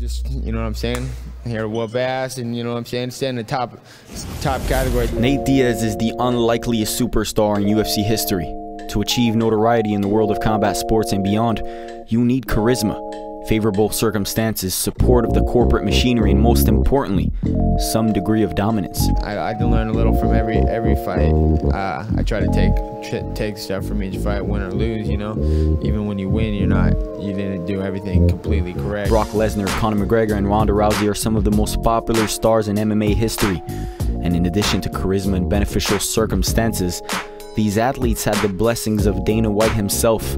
just you know what I'm saying. Here, whoop ass, and you know what I'm saying. Stay in the top, top category. Nate Diaz is the unlikeliest superstar in UFC history. To achieve notoriety in the world of combat sports and beyond, you need charisma, favorable circumstances, support of the corporate machinery, and most importantly, some degree of dominance. I, I can learn a little from every every fight. Uh, I try to take take stuff from each fight, win or lose. You know, even when you win, you're not you didn't do everything completely correct. Brock Lesnar, Conor McGregor, and Ronda Rousey are some of the most popular stars in MMA history. And in addition to charisma and beneficial circumstances, these athletes had the blessings of Dana White himself.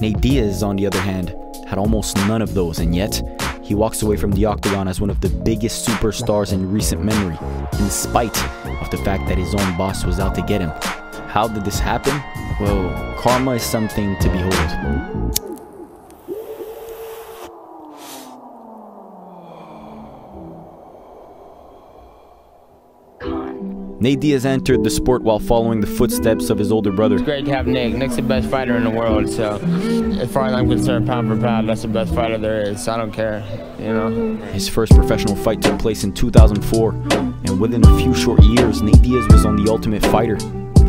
Nate Diaz, on the other hand, had almost none of those, and yet he walks away from the octagon as one of the biggest superstars in recent memory, in spite of the fact that his own boss was out to get him. How did this happen? Well, karma is something to behold. Nate Diaz entered the sport while following the footsteps of his older brother. It's great to have Nick. Nick's the best fighter in the world, so as far as I'm concerned, pound for pound, that's the best fighter there is. I don't care, you know. His first professional fight took place in 2004, and within a few short years, Nate Diaz was on The Ultimate Fighter.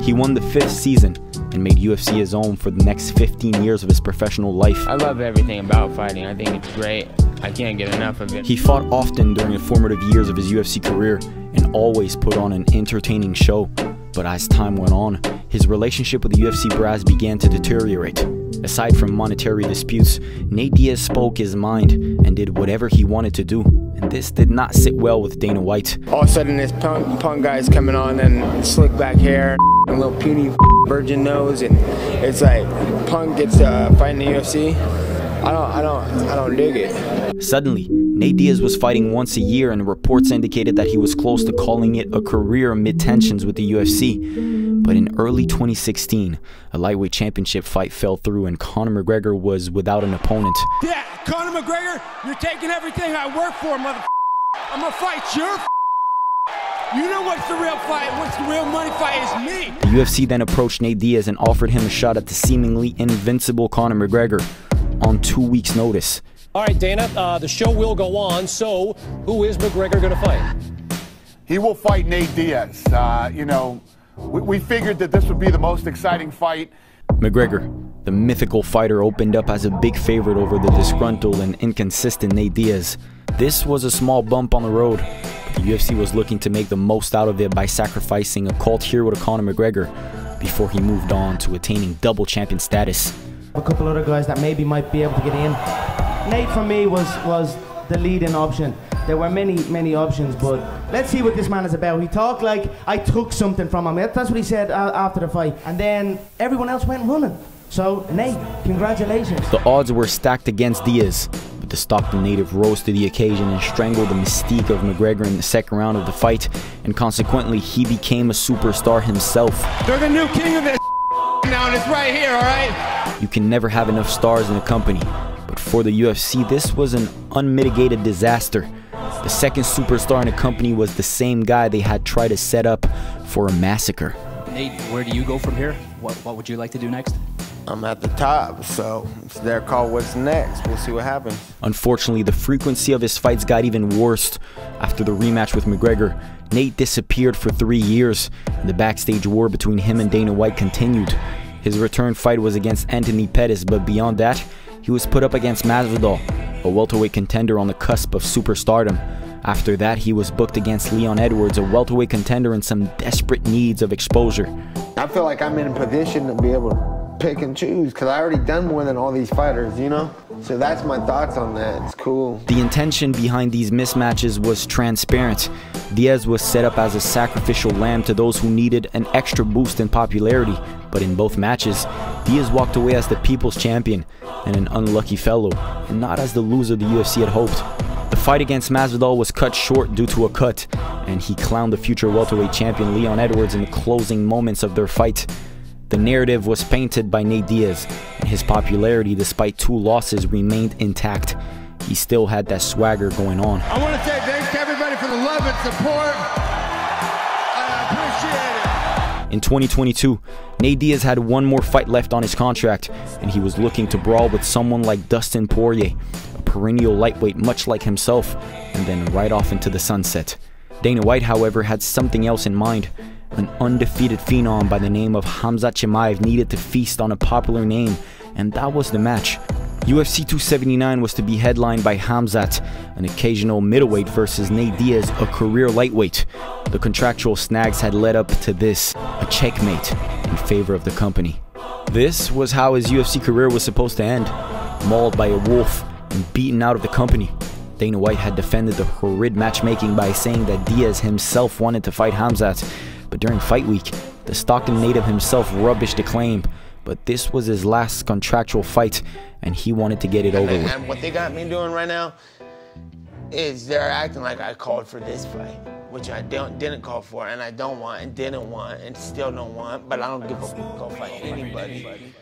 He won the fifth season and made UFC his own for the next 15 years of his professional life. I love everything about fighting. I think it's great. I can't get enough of it. He fought often during the formative years of his UFC career and always put on an entertaining show. But as time went on, his relationship with the UFC brass began to deteriorate. Aside from monetary disputes, Nate Diaz spoke his mind and did whatever he wanted to do. And this did not sit well with Dana White. All of a sudden, this punk, punk guy's coming on and slick back hair, and little puny virgin nose, and it's like punk gets to uh, fight in the UFC. I don't, I don't, I don't dig it. Suddenly, Nate Diaz was fighting once a year, and reports indicated that he was close to calling it a career amid tensions with the UFC. But in early 2016, a lightweight championship fight fell through, and Conor McGregor was without an opponent. Yeah, Conor McGregor, you're taking everything I work for, mother. I'm gonna fight your. You know what's the real fight? What's the real money fight is me. The UFC then approached Nate Diaz and offered him a shot at the seemingly invincible Conor McGregor on two weeks' notice. All right, Dana, uh, the show will go on. So, who is McGregor going to fight? He will fight Nate Diaz. Uh, you know, we, we figured that this would be the most exciting fight. McGregor, the mythical fighter, opened up as a big favorite over the disgruntled and inconsistent Nate Diaz. This was a small bump on the road, the UFC was looking to make the most out of it by sacrificing a cult hero to Conor McGregor before he moved on to attaining double champion status. A couple other guys that maybe might be able to get in. Nate for me was was the leading option. There were many, many options, but let's see what this man is about. He talked like I took something from him. That's what he said after the fight. And then everyone else went running. So, Nate, congratulations. The odds were stacked against Diaz, but the Stockton native rose to the occasion and strangled the mystique of McGregor in the second round of the fight, and consequently, he became a superstar himself. They're the new king of this now, and it's right here, all right? You can never have enough stars in a company, but for the UFC, this was an unmitigated disaster. The second superstar in the company was the same guy they had tried to set up for a massacre. Nate, where do you go from here? What, what would you like to do next? I'm at the top, so it's their call what's next. We'll see what happens. Unfortunately, the frequency of his fights got even worse. After the rematch with McGregor, Nate disappeared for three years, and the backstage war between him and Dana White continued. His return fight was against Anthony Pettis, but beyond that, he was put up against Masvidal, a welterweight contender on the cusp of superstardom. After that, he was booked against Leon Edwards, a welterweight contender in some desperate needs of exposure. I feel like I'm in a position to be able to pick and choose because I already done more than all these fighters, you know? So that's my thoughts on that. It's cool. The intention behind these mismatches was transparent. Diaz was set up as a sacrificial lamb to those who needed an extra boost in popularity. But in both matches, Diaz walked away as the people's champion and an unlucky fellow, and not as the loser the UFC had hoped. The fight against Masvidal was cut short due to a cut, and he clowned the future welterweight champion Leon Edwards in the closing moments of their fight. The narrative was painted by Nate Diaz, and his popularity, despite two losses, remained intact. He still had that swagger going on. I want to say thanks to everybody for the love and support. I appreciate it. In 2022, Nate Diaz had one more fight left on his contract, and he was looking to brawl with someone like Dustin Poirier, a perennial lightweight much like himself, and then right off into the sunset. Dana White, however, had something else in mind. An undefeated phenom by the name of Khamzat Chimaev needed to feast on a popular name, and that was the match. UFC 279 was to be headlined by Khamzat, an occasional middleweight versus Nate Diaz, a career lightweight. The contractual snags had led up to this, a checkmate in favor of the company. This was how his UFC career was supposed to end, mauled by a wolf and beaten out of the company. Dana White had defended the horrid matchmaking by saying that Diaz himself wanted to fight Khamzat, but during fight week, the Stockton native himself rubbished the claim. But this was his last contractual fight, and he wanted to get it over with. And what they got me doing right now is they're acting like I called for this fight, which I don't didn't call for, and I don't want, and didn't want, and still don't want. But I don't give a fuck. Go fight anybody.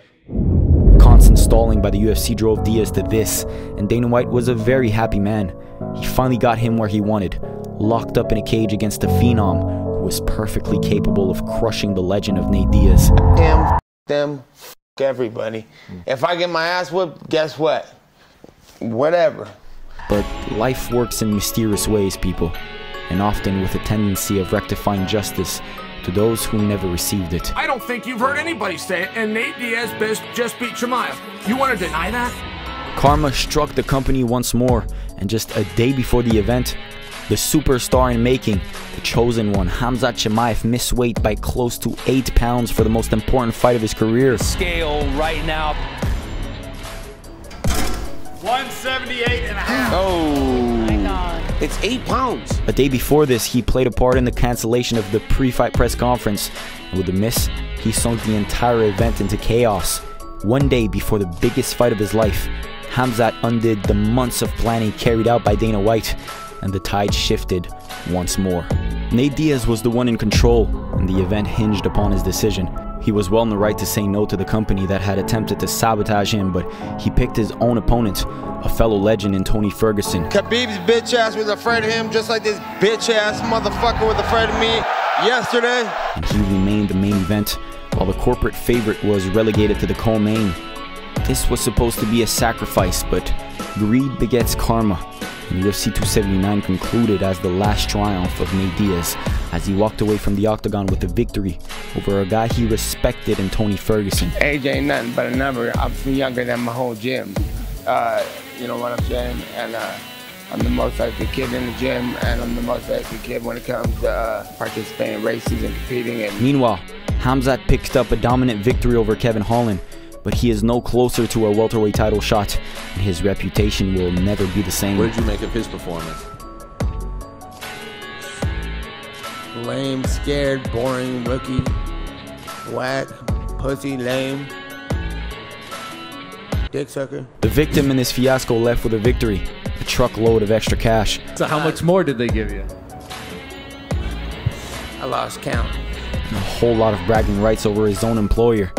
Constant stalling by the UFC drove Diaz to this, and Dana White was a very happy man. He finally got him where he wanted, locked up in a cage against a phenom was perfectly capable of crushing the legend of Nate Diaz. Him, them, everybody. If I get my ass whooped, guess what? Whatever. But life works in mysterious ways, people, and often with a tendency of rectifying justice to those who never received it. I don't think you've heard anybody say it, and Nate Diaz best just beat Chimaev. You want to deny that? Karma struck the company once more, and just a day before the event, the superstar in making, the chosen one, Khamzat Chimaev, missed weight by close to 8 pounds for the most important fight of his career. Scale right now. 178 and a half. Oh. It's eight pounds. A day before this, he played a part in the cancellation of the pre-fight press conference. And with the miss, he sunk the entire event into chaos. One day before the biggest fight of his life, Khamzat undid the months of planning carried out by Dana White, and the tide shifted once more. Nate Diaz was the one in control, and the event hinged upon his decision. He was well in the right to say no to the company that had attempted to sabotage him, but he picked his own opponent, a fellow legend in Tony Ferguson. Khabib's bitch ass was afraid of him just like this bitch ass motherfucker was afraid of me yesterday. And he remained the main event, while the corporate favorite was relegated to the co-main. This was supposed to be a sacrifice, but greed begets karma, and UFC 279 concluded as the last triumph of Nate Diaz as he walked away from the octagon with a victory over a guy he respected in Tony Ferguson. Age ain't nothing but a number. I'm younger than my whole gym. Uh, you know what I'm saying? And uh, I'm the most active kid in the gym, and I'm the most active kid when it comes to uh, participating in races and competing. And Meanwhile, Khamzat picked up a dominant victory over Kevin Holland, but he is no closer to a welterweight title shot, and his reputation will never be the same. What did you make of his performance? lame, scared, boring, rookie, whack, pussy, lame, dick sucker. The victim in this fiasco left with a victory, a truckload of extra cash. So how much more did they give you? I lost count. And a whole lot of bragging rights over his own employer.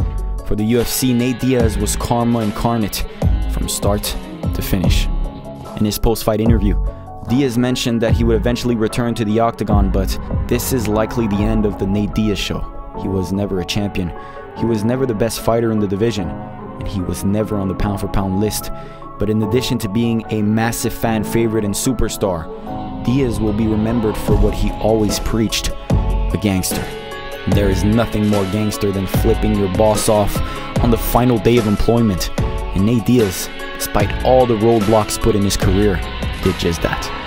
For the UFC, Nate Diaz was karma incarnate, from start to finish. In his post-fight interview, Diaz mentioned that he would eventually return to the octagon, but this is likely the end of the Nate Diaz show. He was never a champion. He was never the best fighter in the division, and he was never on the pound for pound list. But in addition to being a massive fan favorite and superstar, Diaz will be remembered for what he always preached a gangster. There is nothing more gangster than flipping your boss off on the final day of employment. And Nate Diaz, despite all the roadblocks put in his career, did just that.